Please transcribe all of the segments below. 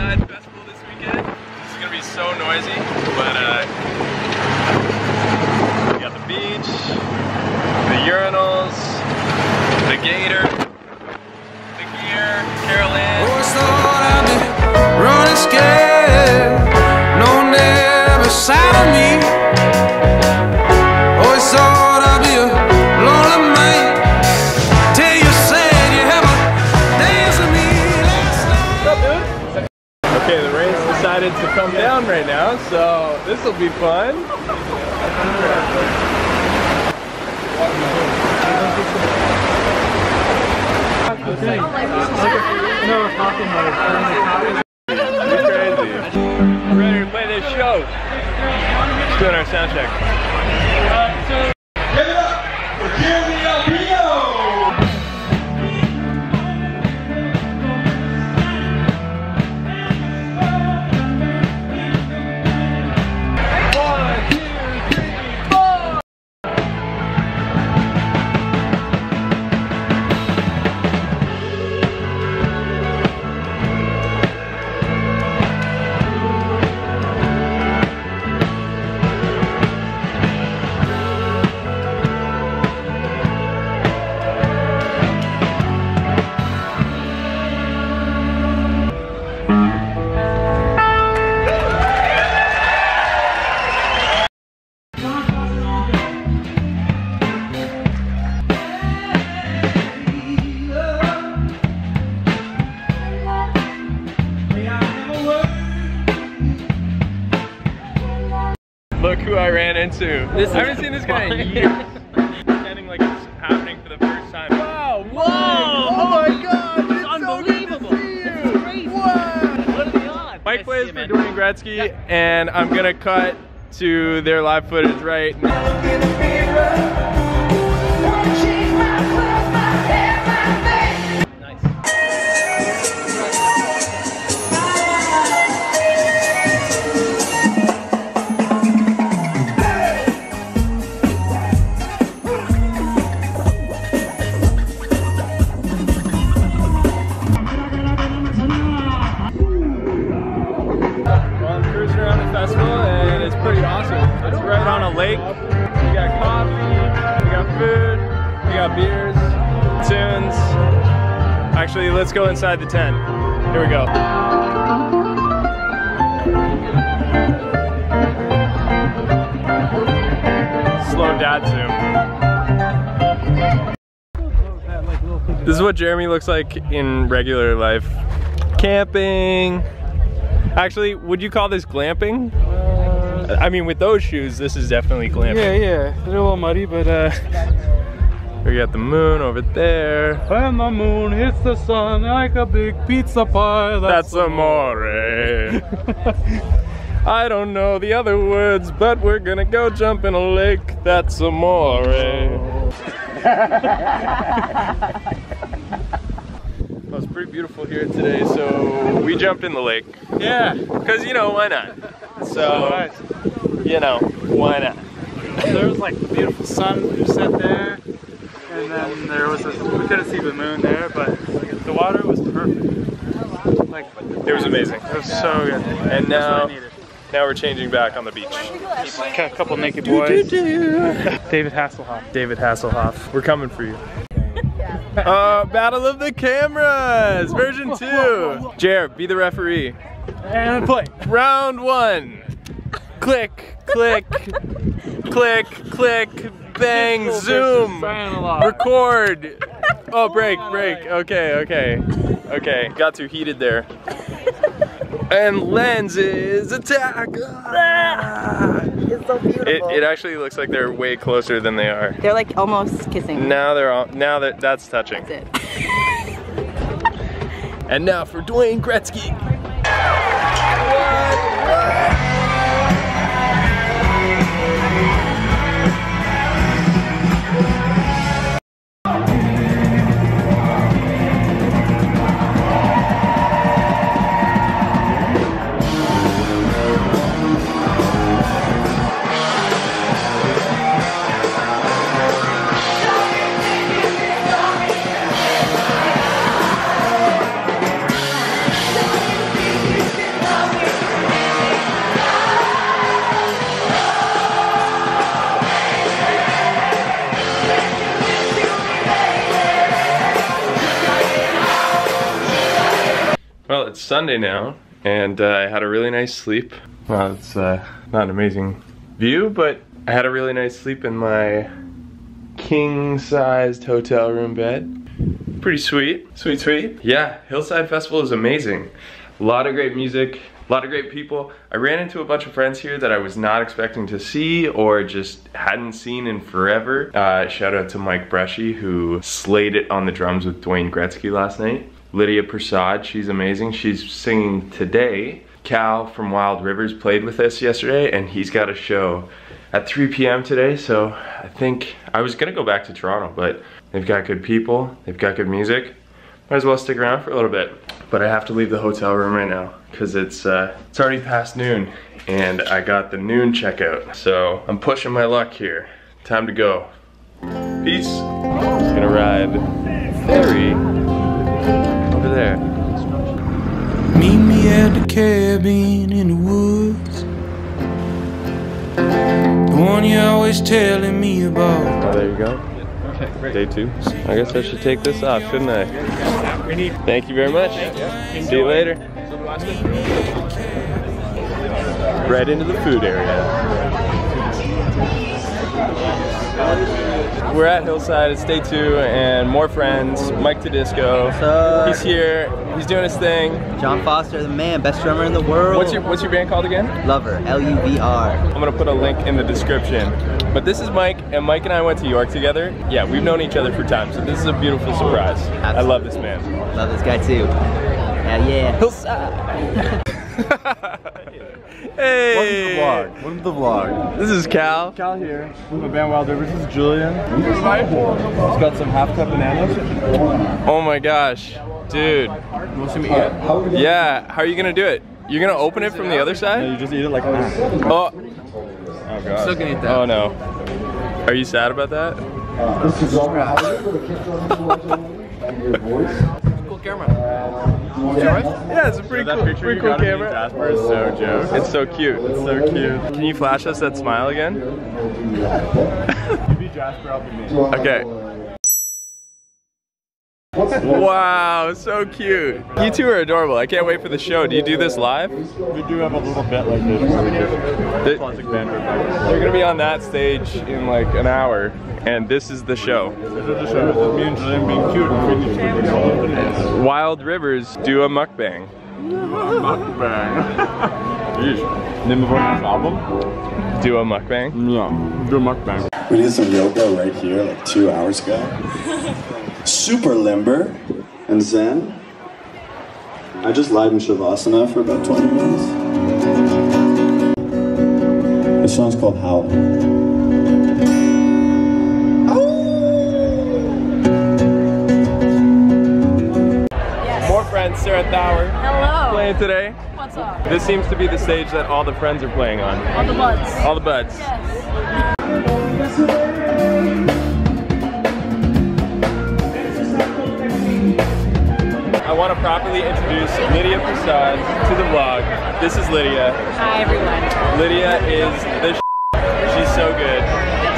Side Festival this weekend. This is gonna be so noisy, but uh, we got the beach, the urinals, the gator, the gear, Carolyn. Come down right now, so this will be fun. Crazy. We're ready to play this show. Just doing our sound check. I ran into. I haven't seen this guy in years. Pretending like it's happening for the first time. Wow! Whoa! Oh my god! It's unbelievable. So good to see you. It's crazy. Wow! What are the odds? Mike plays for see you, man. Dwayne Gretzky, and I'm gonna cut to their live footage right now. Got beers, tunes. Actually, let's go inside the tent. Here we go. Slow dad zoom. This is what Jeremie looks like in regular life. Camping. Actually, would you call this glamping? I mean, with those shoes, this is definitely glamping. Yeah, yeah, they're a little muddy, but uh, We got the moon over there. when the moon hits the sun like a big pizza pie, That's amore. I don't know the other words, but we're gonna go jump in a lake. That's amore. Well, it's pretty beautiful here today, so we jumped in the lake. Yeah, Because, you know, why not? So, you know, why not? There was like the beautiful sun set there, and then there was a, we couldn't see the moon there, but the water was perfect. Like It was amazing. it was so good. And now, what I needed. now we're changing back on the beach. A couple naked boys. David Hasselhoff. David Hasselhoff, we're coming for you. Uh, Battle of the Cameras, version two. Jared, be the referee. And play. Round one. Click, click, click, click, bang, zoom, record. Oh, break, break. Okay, okay, okay. Got too heated there. And lenses attack. Ah. It's so beautiful. It, it actually looks like they're way closer than they are. They're like almost kissing. Now they're all, now that that's touching. That's it. And now for Dwayne Gretzky. It's Sunday now, and uh, I had a really nice sleep. Well, it's uh, not an amazing view, but I had a really nice sleep in my king-sized hotel room bed. Pretty sweet, sweet, sweet. Yeah, Hillside Festival is amazing. A lot of great music, a lot of great people. I ran into a bunch of friends here that I was not expecting to see or just hadn't seen in forever. Uh, shout out to Mike Bresci who slayed it on the drums with Dwayne Gretzky last night. Lydia Persaud, she's amazing. She's singing today. Khal from Wild Rivers played with us yesterday and he's got a show at 3 p.m. today, so I think I was gonna go back to Toronto, but they've got good people, they've got good music. Might as well stick around for a little bit. But I have to leave the hotel room right now because it's uh, it's already past noon and I got the noon checkout. So I'm pushing my luck here. Time to go. Peace. Gonna ride ferry over there. Meet me at the cabin in the woods. The one you're always telling me about. Oh, there you go. Day two. I guess I should take this off, shouldn't I? Thank you very much. See you later. Right into the food area. We're at Hillside, it's day two, and more friends. Mike Tedisco. He's here. He's doing his thing. Jon Foster, the man, best drummer in the world. What's your What's your band called again? lover? L U V R. I'm gonna put a link in the description. But this is Mike, and Mike and I went to York together. Yeah, we've known each other for time, so this is a beautiful surprise. I love this man. Love this guy too. Hell yeah. hey! Welcome to the vlog. This is Khal. Khal here with my band Wild Rivers. This is Julian. He's got some half cut bananas. Oh my gosh, dude. You want to see me eat it? Yeah, how are you gonna do it? You're gonna open it from the other side. You just eat it like that. Oh, Oh god. Still gonna eat that. oh no. Are you sad about that? Cool camera. Yeah, it's a pretty cool, pretty cool got of me and camera. Jasper is so joke. It's so cute. It's so cute. Can you flash us that smile again? You be Jasper, I'll be me. Okay. Wow, so cute. You two are adorable. I can't wait for the show. Do you do this live? We do have a little bit like this. where we just Th- classic band room. They're gonna be on that stage in like an hour, and this is the show. This is the show. This is me and Julian being cute and. Wild Rivers do a mukbang. Mukbang. Name of our next album? Do a mukbang. Yeah. Do a mukbang. We did some yoga right here like two hours ago. Super limber and zen. I just lied in Shavasana for about 20 minutes. This song's called Howl. More friends, Sarah Thawer, Hello. playing today. What's up? This seems to be the stage that all the friends are playing on. All the buds. All the buds. Yes. Want to properly introduce Lydia Persaud to the vlog. This is Lydia. Hi everyone. Lydia is the sh- She's so good.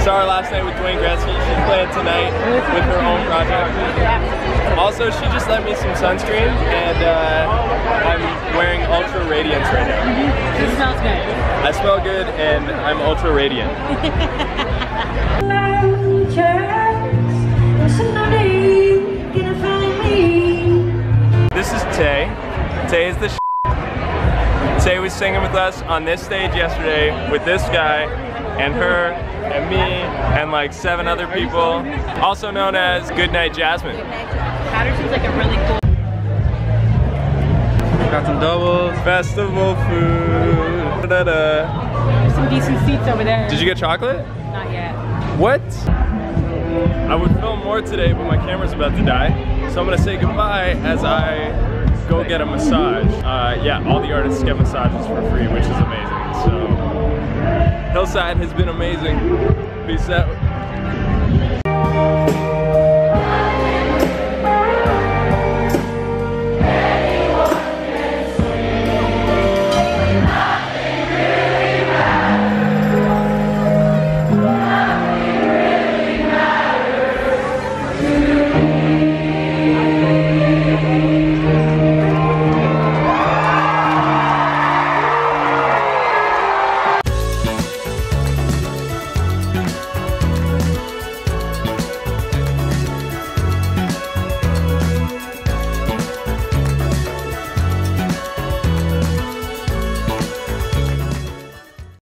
Saw her last night with Dwayne Gretzky. She's playing tonight with her own project. Also, she just lent me some sunscreen, and uh, I'm wearing Ultra Radiance right now. This smells good. I smell good, and I'm Ultra Radiant. This is Tay. Tay is the sh- Tay was singing with us on this stage yesterday with this guy and her and me and like seven other people, also known as Goodnight Jasmine. Patterson's like a really cool. Got some doubles. Festival food. Da-da-da. There's some decent seats over there. Did you get chocolate? Not yet. What? I would film more today, but my camera's about to die. So I'm gonna say goodbye as I go get a massage. Uh, yeah, all the artists get massages for free, which is amazing. So Hillside has been amazing. Peace out.